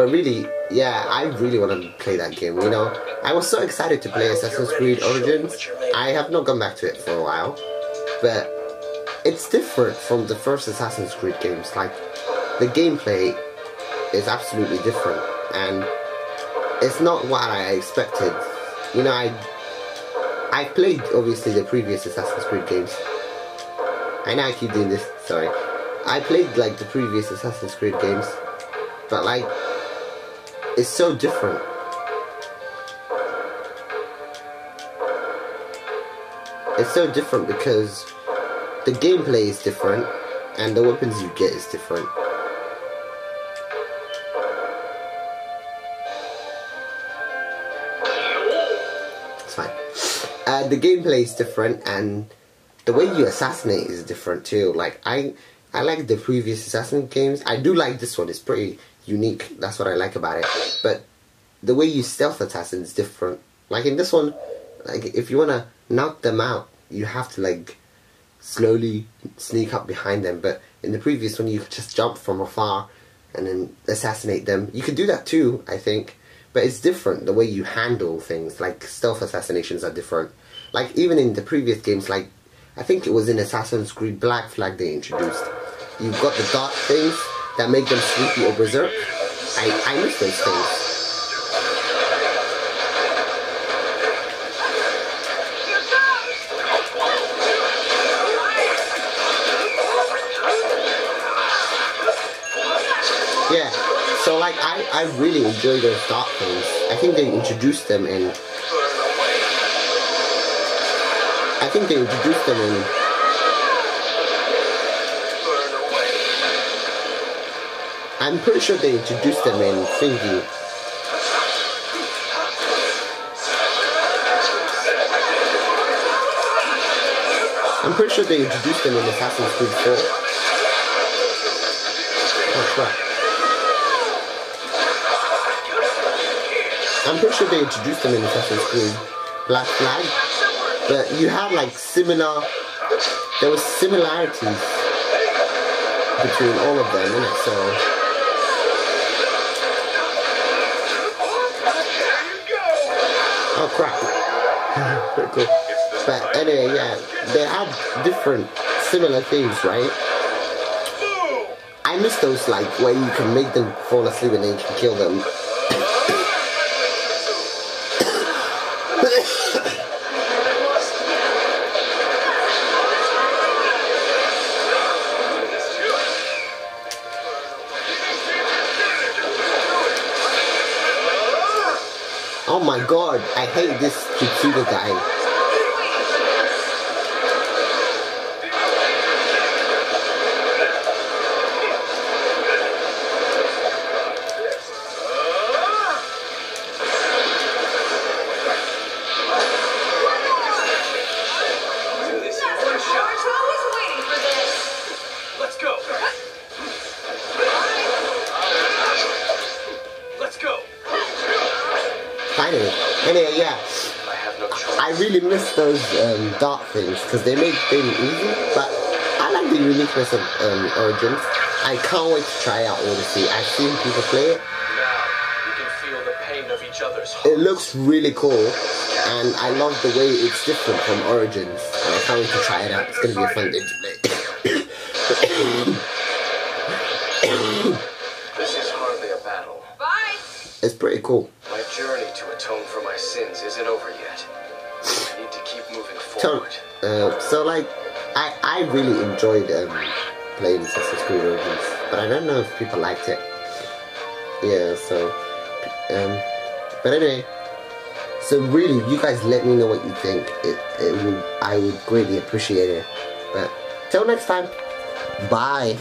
But really, yeah, I really want to play that game. You know, I was so excited to play Assassin's Creed Origins. I have not gone back to it for a while, but it's different from the first Assassin's Creed games. Like the gameplay is absolutely different, and it's not what I expected. You know, I I played obviously the previous Assassin's Creed games. I know I keep doing this. Sorry. I played like the previous Assassin's Creed games, but like it's so different. It's so different because the gameplay is different and the weapons you get is different. It's fine. The gameplay is different and the way you assassinate is different too. Like I, I like the previous assassin games. I do like this one. It's pretty unique. That's what I like about it. But the way you stealth assassin is different. Like in this one, like if you wanna knock them out, you have to like slowly sneak up behind them. But in the previous one, you just jump from afar and then assassinate them. You could do that too, I think. But it's different the way you handle things. Like stealth assassinations are different. Like even in the previous games, like I think it was in Assassin's Creed Black Flag they introduced. You've got the dark things that make them sleepy or berserk. I, I miss those things. Yeah, so like I, I really enjoy those dark things. I think they introduced them in I think they introduced them in I'm pretty sure they introduced them in Thingy. I'm pretty sure they introduced them in Assassin's Creed 4. Oh crap. I'm pretty sure they introduced them in Assassin's Creed Black Flag. But you had like similar there was similarities between all of them, innit? So Pretty cool. But uh, anyway, yeah, they have different, similar things, right? I miss those, like, where you can make them fall asleep and then you can kill them. Oh my god, I hate this Kitsuga guy. Finally. Anyway, yeah. I have no choice. I really miss those um, dart things because they make things easy, but I like the uniqueness of um, Origins. I can't wait to try out Odyssey. I've seen people play it. Now we can feel the pain of each other's It looks really cool, and I love the way it's different from Origins. And I can't wait to try it out. It's gonna be a fun day to play. This is hardly a battle. Bye. it's pretty cool. To atone for my sins isn't over yet. I need to keep moving So, forward. uh, so like, I I really enjoyed um, playing Assassin's Creed Origins, but I don't know if people liked it. Yeah, so, um, but anyway, so really, you guys let me know what you think. It, it would I would greatly appreciate it. But till next time, bye.